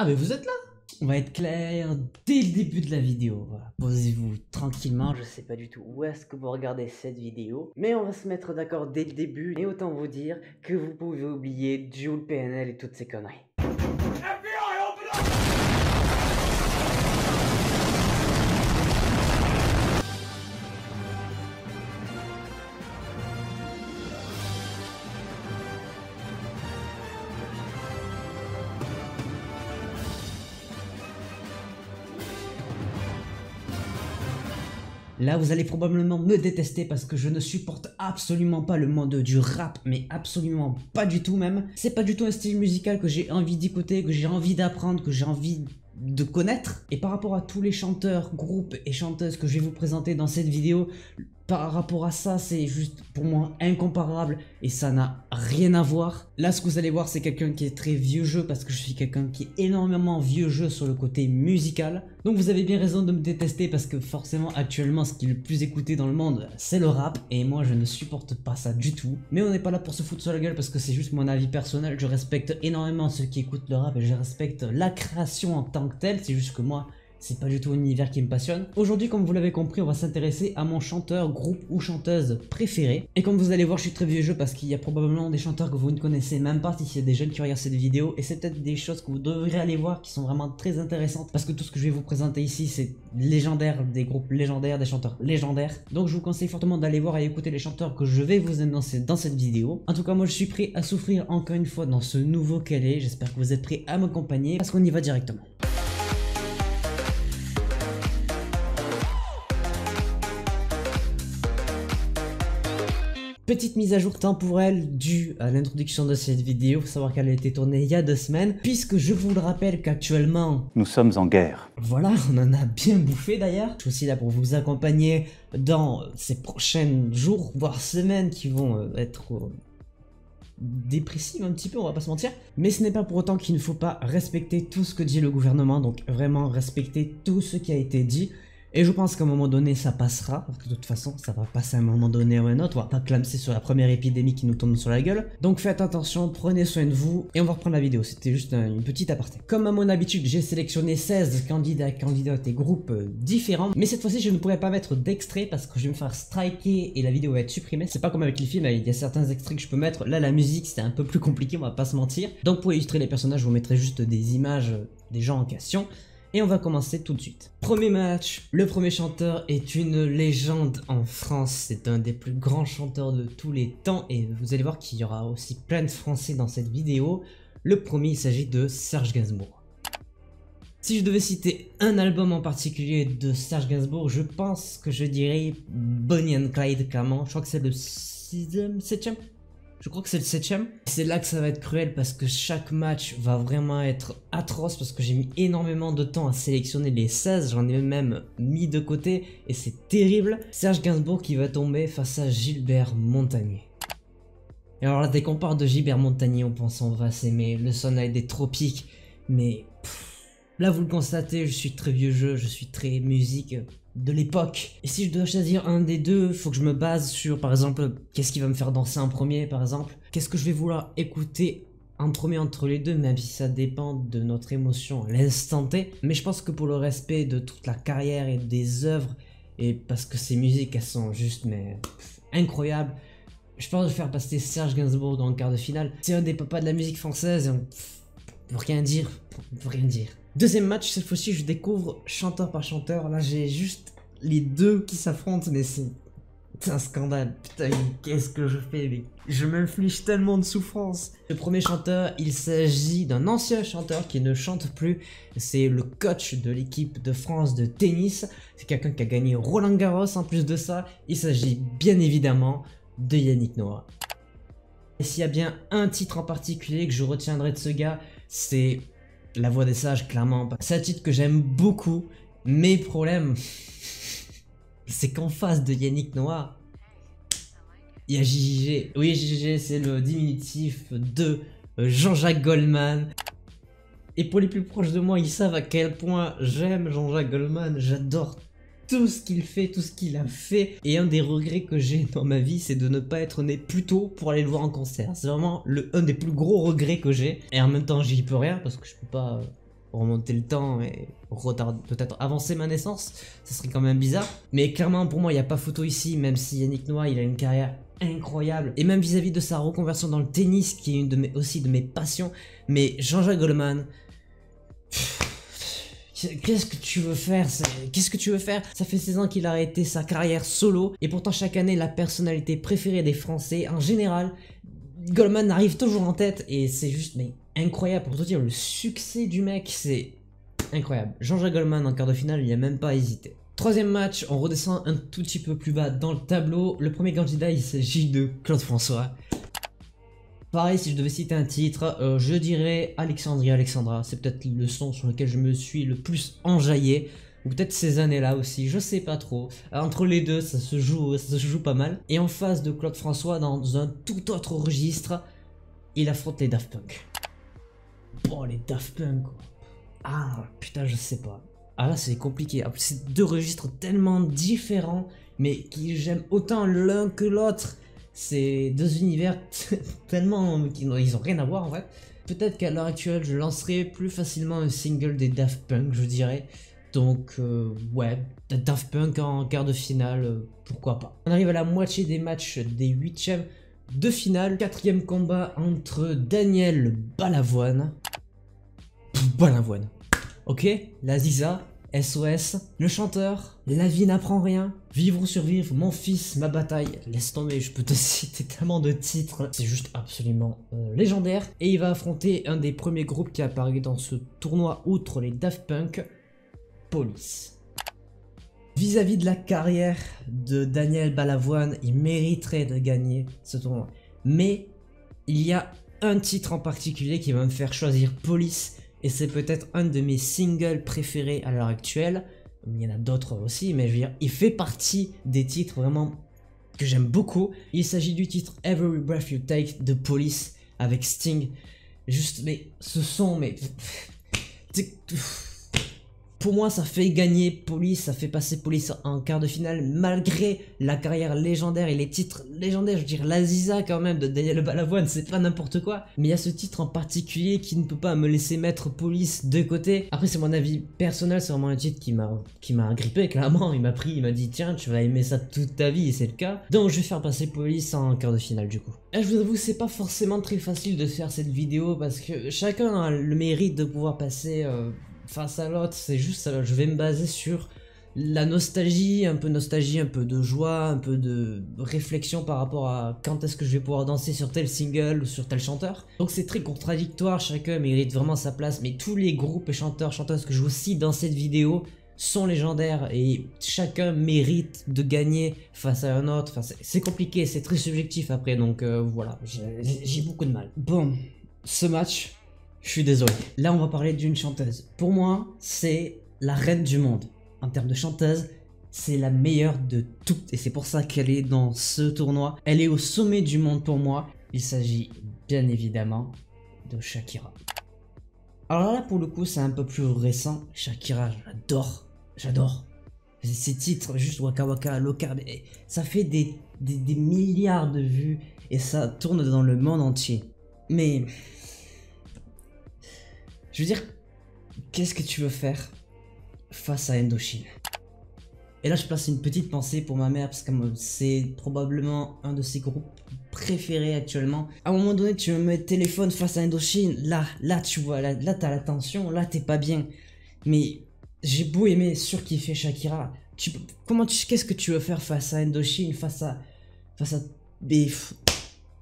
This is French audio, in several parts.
Ah mais vous êtes là? On va être clair dès le début de la vidéo. Posez-vous tranquillement, je sais pas du tout où est-ce que vous regardez cette vidéo, mais on va se mettre d'accord dès le début. Et autant vous dire que vous pouvez oublier Joule PNL et toutes ces conneries. Là, vous allez probablement me détester parce que je ne supporte absolument pas le monde du rap, mais absolument pas du tout même. C'est pas du tout un style musical que j'ai envie d'écouter, que j'ai envie d'apprendre, que j'ai envie de connaître. Et par rapport à tous les chanteurs, groupes et chanteuses que je vais vous présenter dans cette vidéo, par rapport à ça, c'est juste pour moi incomparable et ça n'a rien à voir. Là, ce que vous allez voir, c'est quelqu'un qui est très vieux jeu parce que je suis quelqu'un qui est énormément vieux jeu sur le côté musical. Donc vous avez bien raison de me détester parce que forcément, actuellement, ce qui est le plus écouté dans le monde, c'est le rap et moi, je ne supporte pas ça du tout. Mais on n'est pas là pour se foutre sur la gueule parce que c'est juste mon avis personnel. Je respecte énormément ceux qui écoutent le rap et je respecte la création en tant que telle. C'est juste que moi, c'est pas du tout un univers qui me passionne. Aujourd'hui, comme vous l'avez compris, on va s'intéresser à mon chanteur, groupe ou chanteuse préféré. Et comme vous allez voir, je suis très vieux jeu parce qu'il y a probablement des chanteurs que vous ne connaissez même pas y a des jeunes qui regardent cette vidéo. Et c'est peut-être des choses que vous devrez aller voir qui sont vraiment très intéressantes parce que tout ce que je vais vous présenter ici, c'est légendaire, des groupes légendaires, des chanteurs légendaires. Donc je vous conseille fortement d'aller voir et écouter les chanteurs que je vais vous annoncer dans cette vidéo. En tout cas, moi je suis prêt à souffrir encore une fois dans ce nouveau calais. J'espère que vous êtes prêts à m'accompagner parce qu'on y va directement. Petite mise à jour temporelle due à l'introduction de cette vidéo, faut savoir qu'elle a été tournée il y a deux semaines, puisque je vous le rappelle qu'actuellement... Nous sommes en guerre. Voilà, on en a bien bouffé d'ailleurs. Je suis aussi là pour vous accompagner dans ces prochains jours, voire semaines qui vont euh, être euh, dépressives un petit peu, on va pas se mentir. Mais ce n'est pas pour autant qu'il ne faut pas respecter tout ce que dit le gouvernement, donc vraiment respecter tout ce qui a été dit. Et je pense qu'à un moment donné, ça passera. Parce que de toute façon, ça va passer à un moment donné ou à un autre. On va pas clamser sur la première épidémie qui nous tombe sur la gueule. Donc faites attention, prenez soin de vous. Et on va reprendre la vidéo. C'était juste une petite aparté. Comme à mon habitude, j'ai sélectionné 16 candidats, candidates et groupes euh, différents. Mais cette fois-ci, je ne pourrais pas mettre d'extrait parce que je vais me faire striker et la vidéo va être supprimée. C'est pas comme avec les films, il y a certains extraits que je peux mettre. Là, la musique, c'est un peu plus compliqué, on va pas se mentir. Donc pour illustrer les personnages, je vous mettrai juste des images des gens en question. Et on va commencer tout de suite. Premier match, le premier chanteur est une légende en France, c'est un des plus grands chanteurs de tous les temps et vous allez voir qu'il y aura aussi plein de français dans cette vidéo. Le premier, il s'agit de Serge Gainsbourg. Si je devais citer un album en particulier de Serge Gainsbourg, je pense que je dirais Bonnie and Clyde clairement. Je crois que c'est le 6ème, 7ème je crois que c'est le septième. C'est là que ça va être cruel parce que chaque match va vraiment être atroce parce que j'ai mis énormément de temps à sélectionner les 16. J'en ai même mis de côté et c'est terrible. Serge Gainsbourg qui va tomber face à Gilbert Montagnier. Et alors là, dès qu'on parle de Gilbert Montagnier, on pense on va s'aimer. Le soleil des tropiques. Mais là, vous le constatez, je suis très vieux jeu, je suis très musique de l'époque. Et si je dois choisir un des deux, faut que je me base sur, par exemple, qu'est-ce qui va me faire danser en premier, par exemple. Qu'est-ce que je vais vouloir écouter en premier entre les deux, même si ça dépend de notre émotion à l'instant T. Mais je pense que pour le respect de toute la carrière et des œuvres, et parce que ces musiques, elles sont juste, mais incroyables, je pense faire passer Serge Gainsbourg le quart de finale. C'est un des papas de la musique française, et on peut rien dire, on peut rien dire. Deuxième match, cette fois-ci, je découvre chanteur par chanteur. Là, j'ai juste les deux qui s'affrontent, mais c'est un scandale. Putain, qu'est-ce que je fais mais Je m'inflige tellement de souffrance. Le premier chanteur, il s'agit d'un ancien chanteur qui ne chante plus. C'est le coach de l'équipe de France de tennis. C'est quelqu'un qui a gagné Roland Garros en plus de ça. Il s'agit bien évidemment de Yannick Noah. Et s'il y a bien un titre en particulier que je retiendrai de ce gars, c'est la Voix des Sages, clairement. C'est un titre que j'aime beaucoup, mais problème, c'est qu'en face de Yannick Noir, il y a JJG. Oui, JJG, c'est le diminutif de Jean-Jacques Goldman. Et pour les plus proches de moi, ils savent à quel point j'aime Jean-Jacques Goldman. J'adore tout ce qu'il fait, tout ce qu'il a fait. Et un des regrets que j'ai dans ma vie, c'est de ne pas être né plus tôt pour aller le voir en concert. C'est vraiment le, un des plus gros regrets que j'ai. Et en même temps, j'y peux rien parce que je peux pas remonter le temps et retarder, peut-être avancer ma naissance, ça serait quand même bizarre. Mais clairement, pour moi, il n'y a pas photo ici, même si Yannick Noah, il a une carrière incroyable. Et même vis-à-vis de sa reconversion dans le tennis, qui est une de mes, aussi de mes passions. Mais Jean-Jacques Goldman... Qu'est-ce que tu veux faire? Qu'est-ce que tu veux faire? Ça fait 16 ans qu'il a arrêté sa carrière solo et pourtant chaque année la personnalité préférée des Français en général, Goldman arrive toujours en tête et c'est juste mais incroyable pour te dire le succès du mec, c'est incroyable. Jean-Jacques Goldman en quart de finale, il a même pas hésité. Troisième match, on redescend un tout petit peu plus bas dans le tableau. Le premier candidat, il s'agit de Claude François. Pareil, si je devais citer un titre, euh, je dirais Alexandria Alexandra. C'est peut-être le son sur lequel je me suis le plus enjaillé. Ou peut-être ces années-là aussi, je sais pas trop. Entre les deux, ça se joue, pas mal. Et en face de Claude François, dans un tout autre registre, il affronte les Daft Punk. Bon, les Daft Punk. Ah, putain, je sais pas. Ah là, c'est compliqué. C'est deux registres tellement différents, mais qui j'aime autant l'un que l'autre c'est deux univers tellement qui ils ont rien à voir en fait. Peut-être qu'à l'heure actuelle, je lancerai plus facilement un single des Daft Punk, je dirais. Donc, euh, ouais, Daft Punk en quart de finale, euh, pourquoi pas. On arrive à la moitié des matchs des huitièmes de finale. Quatrième combat entre Daniel Balavoine. Balavoine. Ok, la Ziza SOS, le chanteur, la vie n'apprend rien, vivre ou survivre, mon fils, ma bataille, laisse tomber, je peux te citer tellement de titres, c'est juste absolument euh, légendaire. Et il va affronter un des premiers groupes qui apparaît dans ce tournoi, outre les Daft Punk, Police. Vis-à-vis -vis de la carrière de Daniel Balavoine, il mériterait de gagner ce tournoi. Mais il y a un titre en particulier qui va me faire choisir Police et c'est peut-être un de mes singles préférés à l'heure actuelle. Il y en a d'autres aussi, mais je veux dire, il fait partie des titres vraiment que j'aime beaucoup. Il s'agit du titre Every Breath You Take de Police avec Sting. Juste, mais ce son, mais pour moi, ça fait gagner Police, ça fait passer Police en quart de finale, malgré la carrière légendaire et les titres légendaires. Je veux dire, l'Aziza quand même de Daniel Balavoine, c'est pas n'importe quoi. Mais il y a ce titre en particulier qui ne peut pas me laisser mettre Police de côté. Après, c'est mon avis personnel, c'est vraiment un titre qui m'a grippé, clairement. Il m'a pris, il m'a dit, tiens, tu vas aimer ça toute ta vie, et c'est le cas. Donc, je vais faire passer Police en quart de finale, du coup. Je vous avoue, c'est pas forcément très facile de faire cette vidéo parce que chacun a le mérite de pouvoir passer. Euh, face à l'autre, c'est juste, je vais me baser sur la nostalgie, un peu nostalgie, un peu de joie, un peu de réflexion par rapport à quand est-ce que je vais pouvoir danser sur tel single ou sur tel chanteur. Donc c'est très contradictoire, chacun mérite vraiment sa place, mais tous les groupes et chanteurs, chanteuses que je vous cite dans cette vidéo sont légendaires et chacun mérite de gagner face à un autre. Enfin, c'est compliqué, c'est très subjectif après, donc euh, voilà, j'ai beaucoup de mal. Bon, ce match, je suis désolé. Là, on va parler d'une chanteuse. Pour moi, c'est la reine du monde. En termes de chanteuse, c'est la meilleure de toutes. Et c'est pour ça qu'elle est dans ce tournoi. Elle est au sommet du monde pour moi. Il s'agit bien évidemment de Shakira. Alors là, pour le coup, c'est un peu plus récent. Shakira, j'adore. J'adore. Ces titres, juste Waka Waka, Loka, ça fait des, des milliards de vues et ça tourne dans le monde entier. Mais je veux dire, qu'est-ce que tu veux faire face à Indochine? Et là, je place une petite pensée pour ma mère, parce que c'est probablement un de ses groupes préférés actuellement. À un moment donné, tu me mets téléphone face à Indochine, là, là, tu vois, là, là t'as la tension, là, t'es pas bien. Mais j'ai beau aimer fait Shakira, tu, comment tu, qu'est-ce que tu veux faire face à Indochine, face à, face à, mais,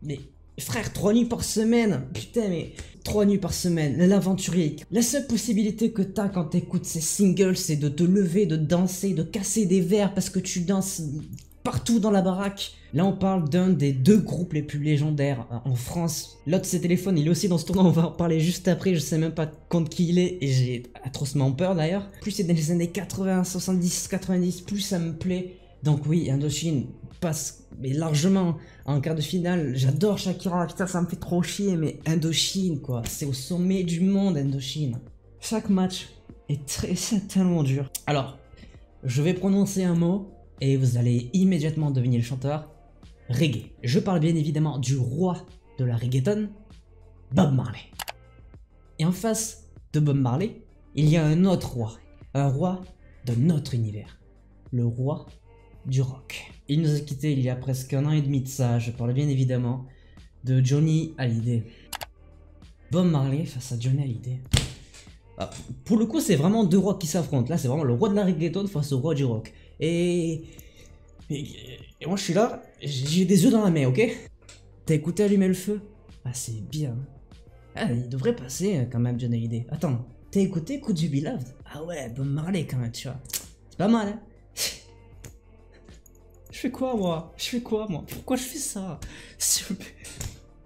mais Frère, trois nuits par semaine Putain, mais trois nuits par semaine, l'aventurier. La seule possibilité que t'as quand t'écoutes ces singles, c'est de te lever, de danser, de casser des verres parce que tu danses partout dans la baraque. Là, on parle d'un des deux groupes les plus légendaires en France. L'autre, c'est Téléphone, il est aussi dans ce tournoi, on va en parler juste après. Je sais même pas contre qui il est et j'ai atrocement peur d'ailleurs. Plus c'est dans les années 80, 70, 90, plus ça me plaît. Donc oui, Indochine passe mais largement en quart de finale. J'adore Shakira, putain ça me fait trop chier, mais Indochine quoi, c'est au sommet du monde Indochine. Chaque match est très tellement dur. Alors, je vais prononcer un mot et vous allez immédiatement deviner le chanteur. Reggae. Je parle bien évidemment du roi de la reggaeton, Bob Marley. Et en face de Bob Marley, il y a un autre roi. Un roi de notre univers. Le roi du rock. Il nous a quittés il y a presque un an et demi de ça, je parle bien évidemment de Johnny Hallyday. Bob Marley face à Johnny Hallyday. Ah, pour le coup, c'est vraiment deux rois qui s'affrontent. Là, c'est vraiment le roi de la reggaeton face au roi du rock. Et... moi, je suis là, j'ai des œufs dans la main, ok? T'as écouté Allumer le feu? Ah, c'est bien. Ah, il devrait passer hein, quand même, Johnny Hallyday. Attends, t'as écouté Coup du Beloved Ah ouais, Bob Marley quand même, tu vois. C'est pas mal, hein? Je fais quoi, moi? Je fais quoi, moi? Pourquoi je fais ça?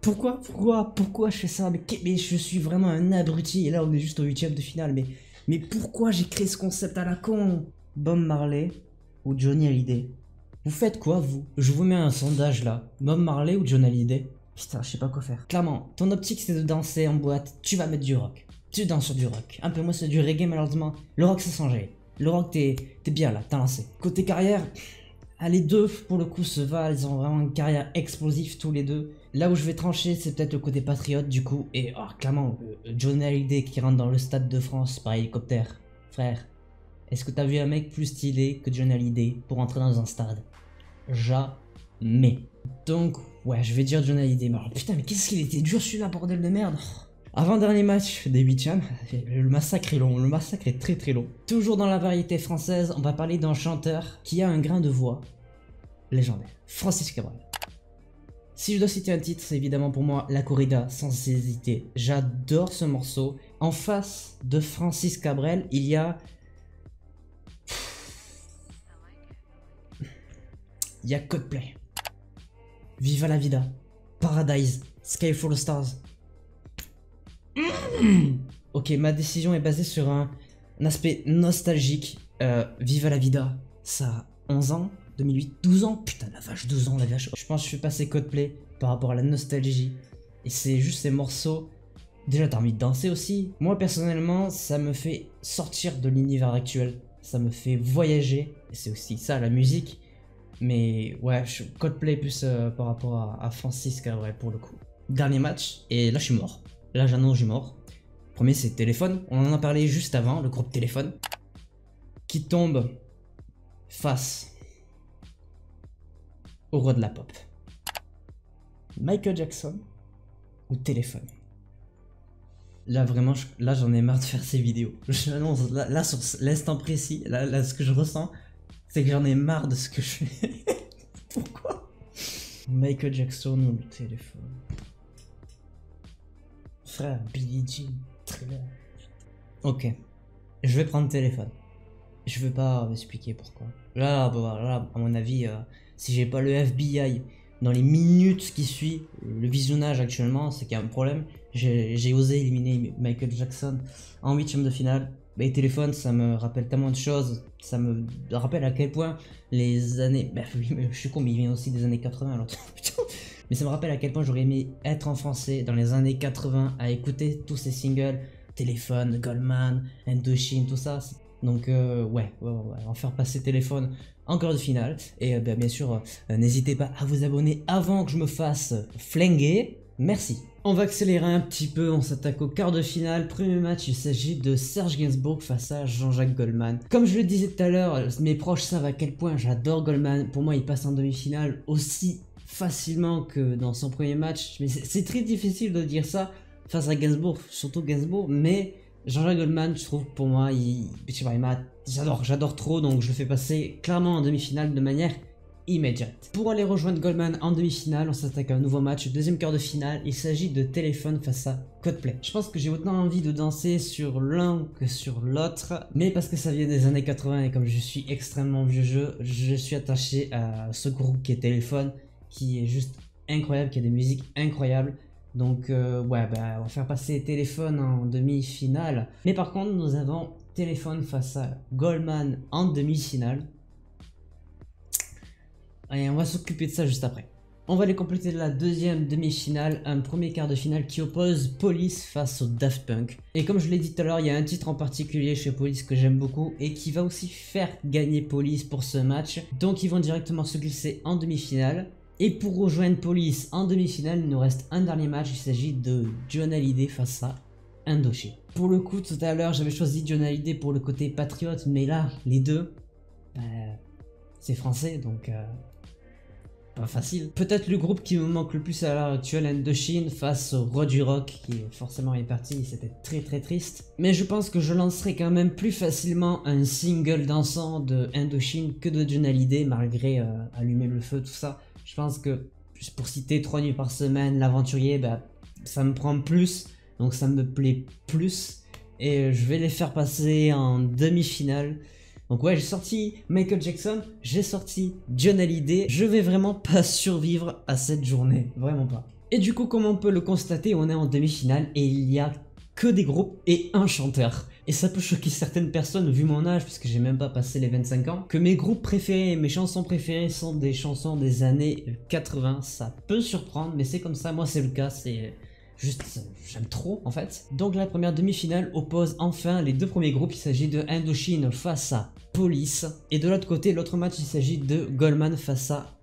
Pourquoi, pourquoi, pourquoi je fais ça? Mais, mais, je suis vraiment un abruti. Et là, on est juste au huitième de finale. Mais, mais pourquoi j'ai créé ce concept à la con? Bob Marley ou Johnny Hallyday? Vous faites quoi, vous? Je vous mets un sondage là. Bob Marley ou Johnny Hallyday? Putain, je sais pas quoi faire. Clairement, ton optique c'est de danser en boîte. Tu vas mettre du rock. Tu danses sur du rock. Un peu moi c'est du reggae malheureusement. Le rock c'est changé. Le rock t'es bien là, t'as lancé. Côté carrière, ah, les deux, pour le coup, se valent. Ils ont vraiment une carrière explosive, tous les deux. Là où je vais trancher, c'est peut-être le côté patriote, du coup. Et oh, clairement, euh, Johnny Hallyday qui rentre dans le stade de France par hélicoptère. Frère, est-ce que t'as vu un mec plus stylé que Johnny Hallyday pour entrer dans un stade? Jamais. Donc, ouais, je vais dire Johnny Hallyday. Mais putain, mais qu'est-ce qu'il était dur celui-là, bordel de merde avant-dernier match des huitièmes, le massacre est long, le massacre est très très long. Toujours dans la variété française, on va parler d'un chanteur qui a un grain de voix légendaire, Francis Cabrel. Si je dois citer un titre, c'est évidemment pour moi La Corrida, sans hésiter. J'adore ce morceau. En face de Francis Cabrel, il y a... Il y a Codeplay. Viva la vida. Paradise. Sky the Stars. Ok, ma décision est basée sur un, aspect nostalgique. Euh, Viva la vida, ça a 11 ans, 2008, 12 ans, putain la vache, 12 ans la vache. Je pense que je fais passer Codeplay par rapport à la nostalgie. Et c'est juste ces morceaux. Déjà, t'as envie de danser aussi. Moi, personnellement, ça me fait sortir de l'univers actuel. Ça me fait voyager. Et c'est aussi ça, la musique. Mais ouais, je, Codeplay plus euh, par rapport à, à Francis Cabrel pour le coup. Dernier match, et là je suis mort. Là, j'annonce, je mort. Premier, c'est Téléphone. On en a parlé juste avant, le groupe Téléphone. Qui tombe face au roi de la pop. Michael Jackson ou Téléphone? Là, vraiment, là, j'en ai marre de faire ces vidéos. J'annonce, là, là, sur l'instant précis, là, ce que je ressens, c'est que j'en ai marre de ce que je fais. Pourquoi? Michael Jackson ou téléphone? Billie Jean, thriller. Ok. Je vais prendre téléphone. Je veux pas m'expliquer pourquoi. Là, bah, à mon avis, euh, si j'ai pas le FBI dans les minutes qui suivent le visionnage actuellement, c'est qu'il y a un problème. J'ai osé éliminer Michael Jackson en huitième de finale. Les téléphones, ça me rappelle tellement de choses. Ça me rappelle à quel point les années. Bah, je suis con, mais il vient aussi des années 80 alors. Mais ça me rappelle à quel point j'aurais aimé être en français dans les années 80 à écouter tous ces singles, Téléphone, Goldman, Indochine, tout ça. Donc euh, ouais, ouais, ouais, on va faire passer téléphone encore de finale. Et euh, ben, bien sûr, euh, n'hésitez pas à vous abonner avant que je me fasse flinguer. Merci. On va accélérer un petit peu, on s'attaque au quart de finale. Premier match, il s'agit de Serge Gainsbourg face à Jean-Jacques Goldman. Comme je le disais tout à l'heure, mes proches savent à quel point j'adore Goldman. Pour moi, il passe en demi-finale aussi facilement que dans son premier match. Mais c'est très difficile de dire ça face à Gainsbourg, surtout Gainsbourg, mais Jean-Jacques Goldman, je trouve pour moi, il, j'adore, j'adore trop, donc je le fais passer clairement en demi-finale de manière immédiate. Pour aller rejoindre Goldman en demi-finale, on s'attaque à un nouveau match, deuxième quart de finale, il s'agit de téléphone face à Codeplay. Je pense que j'ai autant envie de danser sur l'un que sur l'autre, mais parce que ça vient des années 80 et comme je suis extrêmement vieux jeu, je suis attaché à ce groupe qui est téléphone, qui est juste incroyable, qui a des musiques incroyables. Donc euh, ouais, bah, on va faire passer Téléphone en demi-finale. Mais par contre, nous avons Téléphone face à Goldman en demi-finale. Et on va s'occuper de ça juste après. On va aller compléter la deuxième demi-finale, un premier quart de finale qui oppose Police face au Daft Punk. Et comme je l'ai dit tout à l'heure, il y a un titre en particulier chez Police que j'aime beaucoup et qui va aussi faire gagner Police pour ce match. Donc ils vont directement se glisser en demi-finale. Et pour rejoindre Police en demi-finale, il nous reste un dernier match. Il s'agit de John Hallyday face à Indochine. Pour le coup, tout à l'heure, j'avais choisi John Hallyday pour le côté patriote, mais là, les deux, bah, c'est français, donc euh, pas facile. Peut-être le groupe qui me manque le plus à l'heure actuelle, Indochine, face au Roi du Rock, qui forcément est parti, c'était très très triste. Mais je pense que je lancerai quand même plus facilement un single dansant de Indochine que de John Hallyday, malgré euh, allumer le feu, tout ça. Je pense que, pour citer 3 nuits par semaine, l'aventurier, bah, ça me prend plus, donc ça me plaît plus. Et je vais les faire passer en demi-finale. Donc ouais, j'ai sorti Michael Jackson, j'ai sorti John Hallyday. Je vais vraiment pas survivre à cette journée, vraiment pas. Et du coup, comme on peut le constater, on est en demi-finale et il y a que des groupes et un chanteur. Et ça peut choquer certaines personnes vu mon âge, puisque j'ai même pas passé les 25 ans, que mes groupes préférés, mes chansons préférées sont des chansons des années 80. Ça peut surprendre, mais c'est comme ça, moi c'est le cas, c'est Juste, j'aime trop en fait. Donc la première demi-finale oppose enfin les deux premiers groupes. Il s'agit de Indochine face à Police. Et de l'autre côté, l'autre match, il s'agit de Goldman face à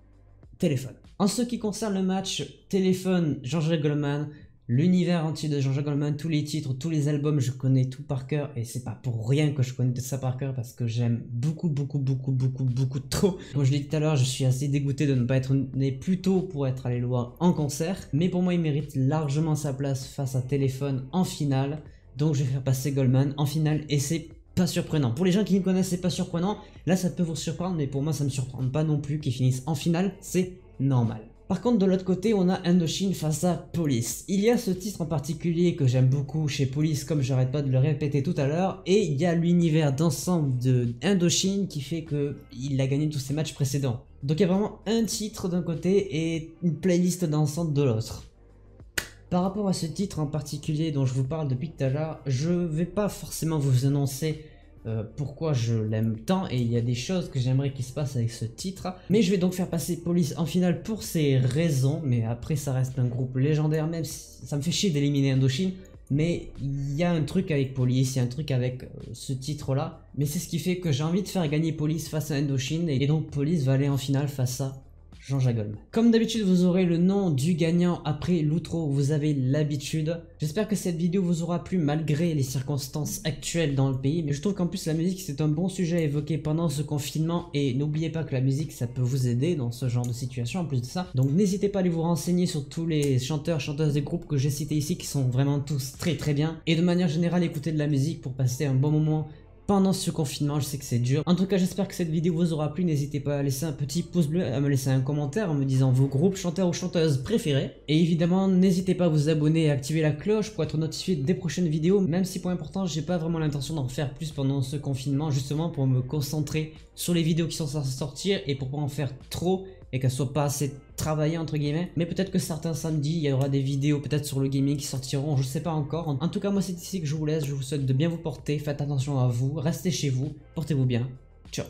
Téléphone. En ce qui concerne le match Téléphone, Jean-Jacques Goldman, L'univers entier de Jean-Jacques Goldman, tous les titres, tous les albums, je connais tout par cœur et c'est pas pour rien que je connais ça par cœur parce que j'aime beaucoup, beaucoup, beaucoup, beaucoup, beaucoup trop. Comme je l'ai dit tout à l'heure, je suis assez dégoûté de ne pas être né plus tôt pour être allé le voir en concert, mais pour moi, il mérite largement sa place face à Téléphone en finale. Donc je vais faire passer Goldman en finale et c'est pas surprenant. Pour les gens qui me connaissent, c'est pas surprenant. Là, ça peut vous surprendre, mais pour moi, ça me surprend pas non plus qu'ils finissent en finale. C'est normal. Par contre, de l'autre côté, on a Indochine face à Police. Il y a ce titre en particulier que j'aime beaucoup chez Police, comme j'arrête pas de le répéter tout à l'heure, et il y a l'univers d'ensemble de Indochine qui fait qu'il a gagné tous ses matchs précédents. Donc il y a vraiment un titre d'un côté et une playlist d'ensemble de l'autre. Par rapport à ce titre en particulier dont je vous parle depuis tout à l'heure, je vais pas forcément vous annoncer euh, pourquoi je l'aime tant et il y a des choses que j'aimerais qu'il se passe avec ce titre. Mais je vais donc faire passer Police en finale pour ces raisons, mais après ça reste un groupe légendaire même si ça me fait chier d'éliminer Indochine. Mais il y a un truc avec Police, il y a un truc avec euh, ce titre là. Mais c'est ce qui fait que j'ai envie de faire gagner Police face à Indochine et donc Police va aller en finale face à Jean-Jacques Comme d'habitude, vous aurez le nom du gagnant après l'outro, vous avez l'habitude. J'espère que cette vidéo vous aura plu malgré les circonstances actuelles dans le pays. Mais je trouve qu'en plus la musique c'est un bon sujet à évoquer pendant ce confinement. Et n'oubliez pas que la musique ça peut vous aider dans ce genre de situation en plus de ça. Donc n'hésitez pas à aller vous renseigner sur tous les chanteurs, chanteuses des groupes que j'ai cités ici qui sont vraiment tous très très bien. Et de manière générale écouter de la musique pour passer un bon moment pendant ce confinement, je sais que c'est dur. En tout cas, j'espère que cette vidéo vous aura plu. N'hésitez pas à laisser un petit pouce bleu, à me laisser un commentaire en me disant vos groupes, chanteurs ou chanteuses préférés. Et évidemment, n'hésitez pas à vous abonner et activer la cloche pour être notifié des prochaines vidéos. Même si, point important, j'ai pas vraiment l'intention d'en faire plus pendant ce confinement, justement pour me concentrer sur les vidéos qui sont censées sortir et pour pas en faire trop et qu'elle soit pas assez travaillée entre guillemets. Mais peut-être que certains samedis, il y aura des vidéos peut-être sur le gaming qui sortiront, je sais pas encore. En tout cas, moi c'est ici que je vous laisse, je vous souhaite de bien vous porter, faites attention à vous, restez chez vous, portez-vous bien. Ciao